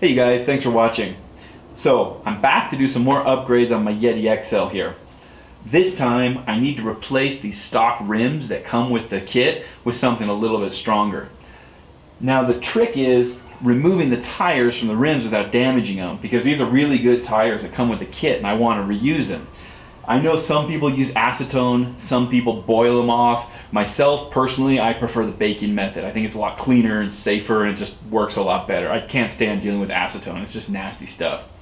Hey guys, thanks for watching. So, I'm back to do some more upgrades on my Yeti XL here. This time, I need to replace these stock rims that come with the kit with something a little bit stronger. Now the trick is removing the tires from the rims without damaging them because these are really good tires that come with the kit and I want to reuse them. I know some people use acetone, some people boil them off. Myself, personally, I prefer the baking method. I think it's a lot cleaner and safer and it just works a lot better. I can't stand dealing with acetone, it's just nasty stuff.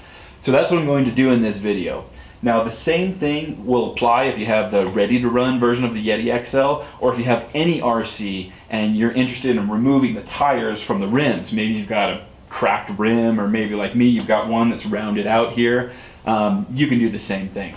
So that's what I'm going to do in this video. Now the same thing will apply if you have the ready to run version of the Yeti XL or if you have any RC and you're interested in removing the tires from the rims. Maybe you've got a cracked rim or maybe like me you've got one that's rounded out here. Um, you can do the same thing.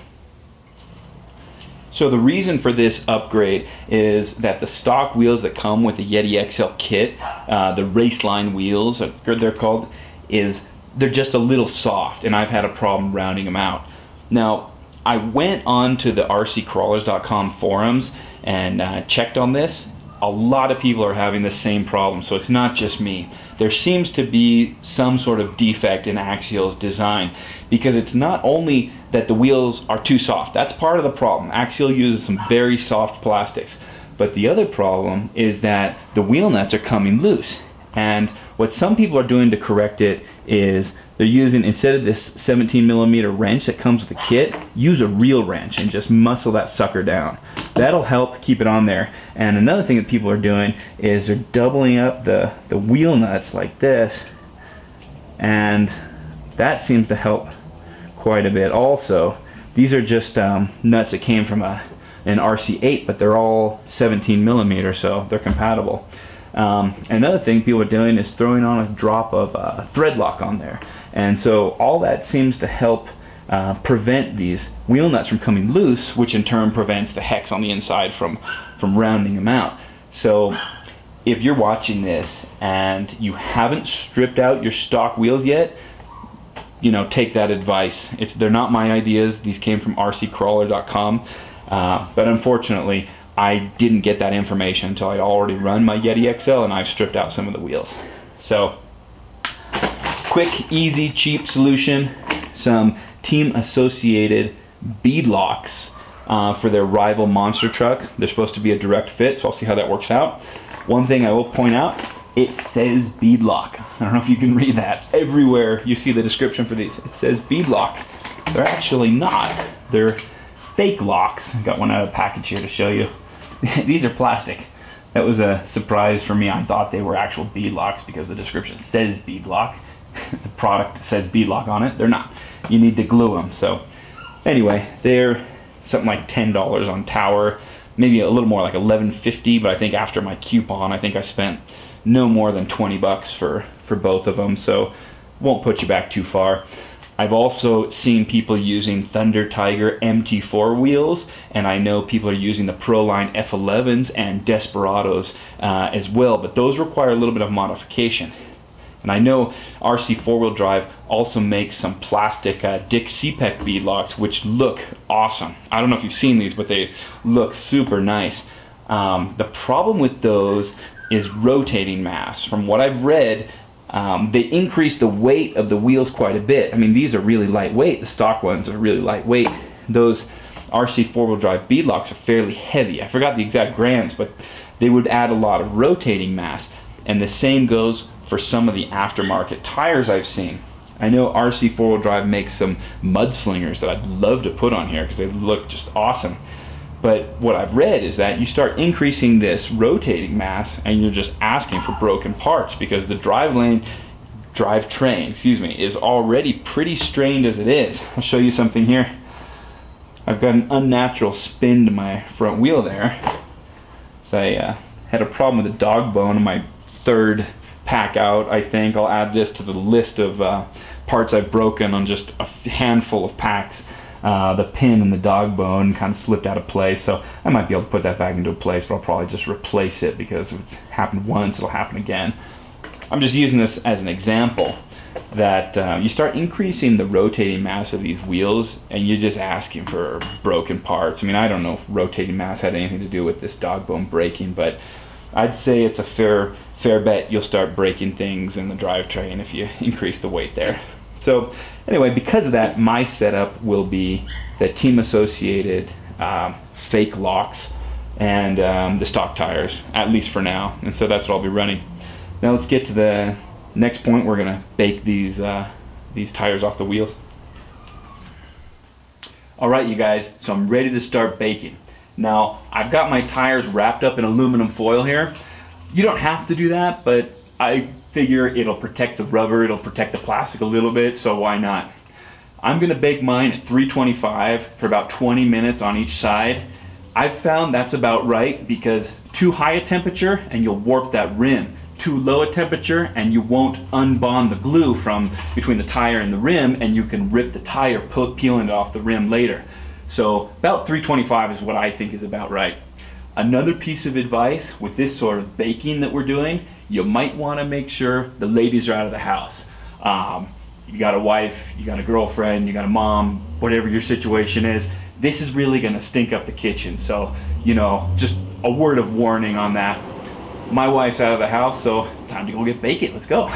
So the reason for this upgrade is that the stock wheels that come with the Yeti XL kit, uh, the Raceline wheels, they're called, is they're just a little soft and I've had a problem rounding them out. Now, I went on to the rccrawlers.com forums and uh, checked on this. A lot of people are having the same problem, so it's not just me. There seems to be some sort of defect in Axial's design because it's not only that the wheels are too soft. That's part of the problem. Axial uses some very soft plastics. But the other problem is that the wheel nuts are coming loose. And what some people are doing to correct it is they're using, instead of this 17 millimeter wrench that comes with the kit, use a real wrench and just muscle that sucker down. That'll help keep it on there. And another thing that people are doing is they're doubling up the, the wheel nuts like this. And that seems to help quite a bit also. These are just um, nuts that came from a, an RC8, but they're all 17 millimeter, so they're compatible. Um, another thing people are doing is throwing on a drop of uh, thread lock on there. And so all that seems to help uh, prevent these wheel nuts from coming loose, which in turn prevents the hex on the inside from, from rounding them out. So if you're watching this and you haven't stripped out your stock wheels yet, you know, take that advice. It's they're not my ideas. These came from rccrawler.com, uh, but unfortunately, I didn't get that information until I'd already run my Yeti XL and I've stripped out some of the wheels. So, quick, easy, cheap solution. Some team associated bead locks uh, for their rival monster truck. They're supposed to be a direct fit, so I'll see how that works out. One thing I will point out it says bead lock. I don't know if you can read that. Everywhere you see the description for these, it says bead lock. They're actually not. They're fake locks. I got one out of package here to show you. these are plastic. That was a surprise for me. I thought they were actual bead locks because the description says beadlock. the product says beadlock on it. They're not. You need to glue them. So anyway, they're something like $10 on Tower. Maybe a little more like 11.50, but I think after my coupon, I think I spent no more than 20 bucks for, for both of them, so won't put you back too far. I've also seen people using Thunder Tiger MT4 wheels, and I know people are using the Proline F11s and Desperados uh, as well, but those require a little bit of modification. And I know RC four-wheel drive also makes some plastic uh, Dick Cepek bead locks, which look awesome. I don't know if you've seen these, but they look super nice. Um, the problem with those is rotating mass. From what I've read, um, they increase the weight of the wheels quite a bit. I mean, these are really lightweight. The stock ones are really lightweight. Those RC four-wheel drive beadlocks are fairly heavy. I forgot the exact grams, but they would add a lot of rotating mass. And the same goes for some of the aftermarket tires I've seen. I know RC four-wheel drive makes some mudslingers that I'd love to put on here because they look just awesome. But what I've read is that you start increasing this rotating mass and you're just asking for broken parts because the drive lane, drive train, excuse me, is already pretty strained as it is. I'll show you something here. I've got an unnatural spin to my front wheel there. So I uh, had a problem with a dog bone in my third pack out, I think. I'll add this to the list of uh, parts I've broken on just a handful of packs uh, the pin and the dog bone kind of slipped out of place. So I might be able to put that back into place, but I'll probably just replace it because if it's happened once, it'll happen again. I'm just using this as an example that uh, you start increasing the rotating mass of these wheels and you're just asking for broken parts. I mean, I don't know if rotating mass had anything to do with this dog bone breaking, but I'd say it's a fair fair bet you'll start breaking things in the drivetrain if you increase the weight there. So anyway, because of that, my setup will be the team associated um, fake locks and um, the stock tires, at least for now. And so that's what I'll be running. Now let's get to the next point. We're gonna bake these uh, these tires off the wheels. All right, you guys. So I'm ready to start baking. Now I've got my tires wrapped up in aluminum foil here. You don't have to do that, but I figure it'll protect the rubber, it'll protect the plastic a little bit, so why not? I'm gonna bake mine at 325 for about 20 minutes on each side. I've found that's about right because too high a temperature and you'll warp that rim. Too low a temperature and you won't unbond the glue from between the tire and the rim and you can rip the tire peeling it off the rim later. So about 325 is what I think is about right. Another piece of advice with this sort of baking that we're doing, you might want to make sure the ladies are out of the house. Um, you got a wife, you got a girlfriend, you got a mom, whatever your situation is, this is really going to stink up the kitchen. So, you know, just a word of warning on that. My wife's out of the house, so time to go get bacon. Let's go.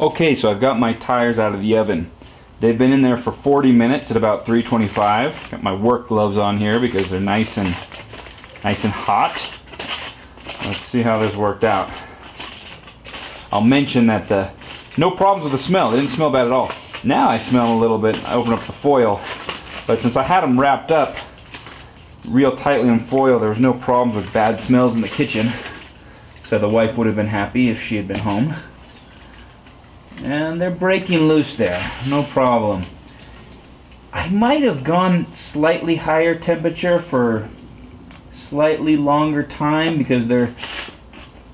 Okay, so I've got my tires out of the oven. They've been in there for 40 minutes at about 325. Got my work gloves on here because they're nice and nice and hot. Let's see how this worked out. I'll mention that the no problems with the smell. They didn't smell bad at all. Now I smell a little bit. I open up the foil, but since I had them wrapped up real tightly in foil, there was no problems with bad smells in the kitchen. So the wife would have been happy if she had been home. And they're breaking loose there, no problem. I might have gone slightly higher temperature for slightly longer time because they're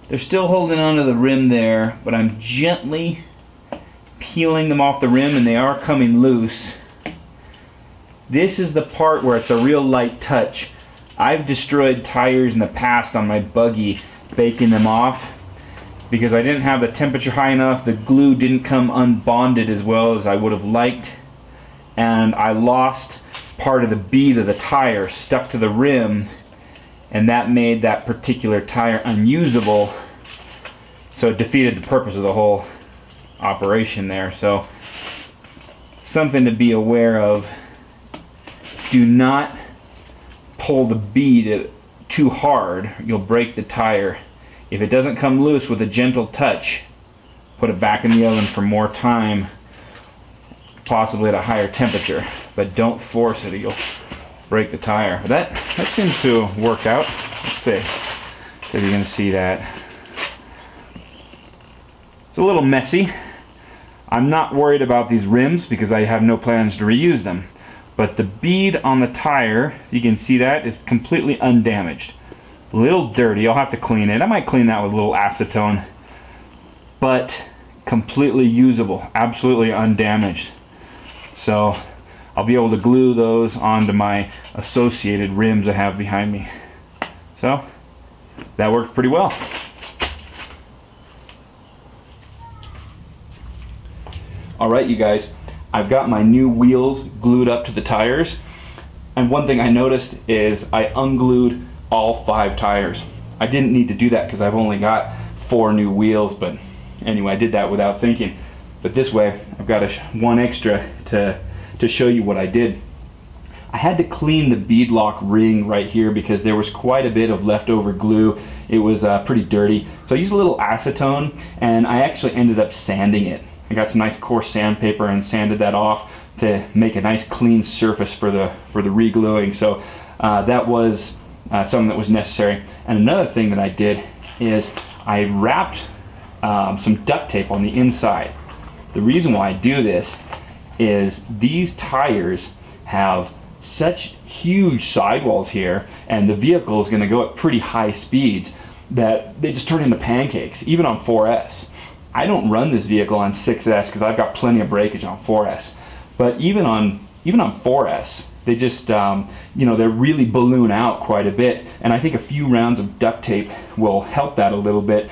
they're still holding onto the rim there, but I'm gently peeling them off the rim and they are coming loose. This is the part where it's a real light touch. I've destroyed tires in the past on my buggy baking them off because I didn't have the temperature high enough. The glue didn't come unbonded as well as I would have liked. And I lost part of the bead of the tire stuck to the rim and that made that particular tire unusable. So it defeated the purpose of the whole operation there. So something to be aware of. Do not pull the bead too hard. You'll break the tire. If it doesn't come loose with a gentle touch, put it back in the oven for more time, possibly at a higher temperature. But don't force it, you'll break the tire. That, that seems to work out. Let's see if you can see that. It's a little messy. I'm not worried about these rims because I have no plans to reuse them. But the bead on the tire, you can see that, is completely undamaged a little dirty. I'll have to clean it. I might clean that with a little acetone. But completely usable, absolutely undamaged. So I'll be able to glue those onto my associated rims I have behind me. So that worked pretty well. All right, you guys, I've got my new wheels glued up to the tires. And one thing I noticed is I unglued all five tires. I didn't need to do that because I've only got four new wheels, but anyway, I did that without thinking. But this way, I've got a, one extra to, to show you what I did. I had to clean the beadlock ring right here because there was quite a bit of leftover glue. It was uh, pretty dirty. So I used a little acetone and I actually ended up sanding it. I got some nice coarse sandpaper and sanded that off to make a nice clean surface for the for the re-gluing. So uh, that was uh, something that was necessary. And another thing that I did is I wrapped um, some duct tape on the inside. The reason why I do this is these tires have such huge sidewalls here and the vehicle is going to go at pretty high speeds that they just turn into pancakes, even on 4S. I don't run this vehicle on 6S because I've got plenty of breakage on 4S. But even on even on 4S, they just, um, you know, they really balloon out quite a bit. And I think a few rounds of duct tape will help that a little bit.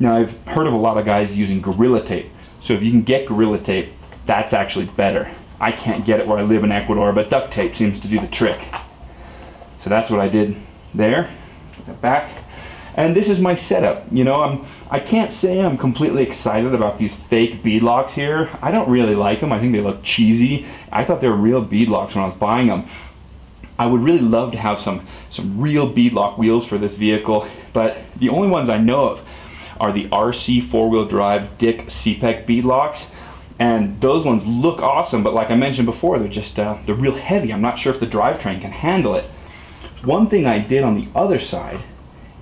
Now, I've heard of a lot of guys using Gorilla Tape. So if you can get Gorilla Tape, that's actually better. I can't get it where I live in Ecuador, but duct tape seems to do the trick. So that's what I did there, back. And this is my setup. You know, I'm I can't say I'm completely excited about these fake bead locks here. I don't really like them. I think they look cheesy. I thought they were real bead locks when I was buying them. I would really love to have some some real beadlock wheels for this vehicle, but the only ones I know of are the RC four-wheel drive Dick Cepek beadlocks, and those ones look awesome. But like I mentioned before, they're just uh, they're real heavy. I'm not sure if the drivetrain can handle it. One thing I did on the other side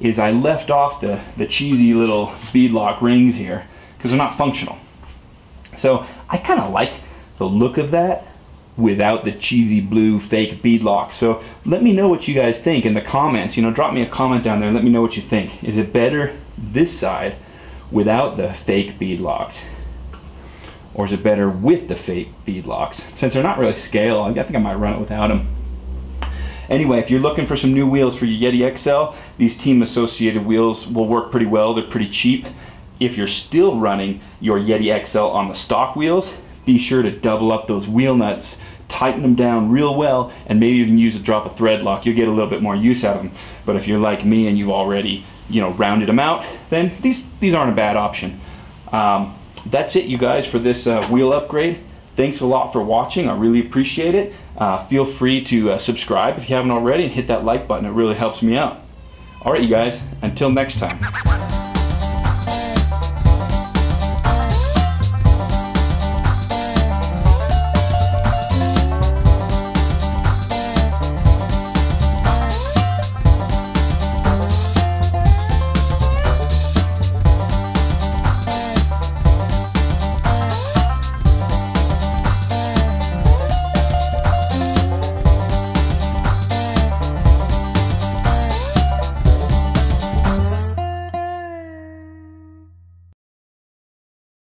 is I left off the the cheesy little beadlock rings here because they're not functional. So I kind of like the look of that without the cheesy blue fake beadlock. So let me know what you guys think in the comments. You know, drop me a comment down there and let me know what you think. Is it better this side without the fake beadlocks? Or is it better with the fake beadlocks? Since they're not really scale, I think I might run it without them. Anyway, if you're looking for some new wheels for your Yeti XL, these team associated wheels will work pretty well. They're pretty cheap. If you're still running your Yeti XL on the stock wheels, be sure to double up those wheel nuts, tighten them down real well, and maybe even use a drop of thread lock. You'll get a little bit more use out of them. But if you're like me and you've already, you know, rounded them out, then these these aren't a bad option. Um, that's it, you guys, for this uh, wheel upgrade. Thanks a lot for watching. I really appreciate it. Uh, feel free to uh, subscribe if you haven't already and hit that like button. It really helps me out. All right, you guys, until next time.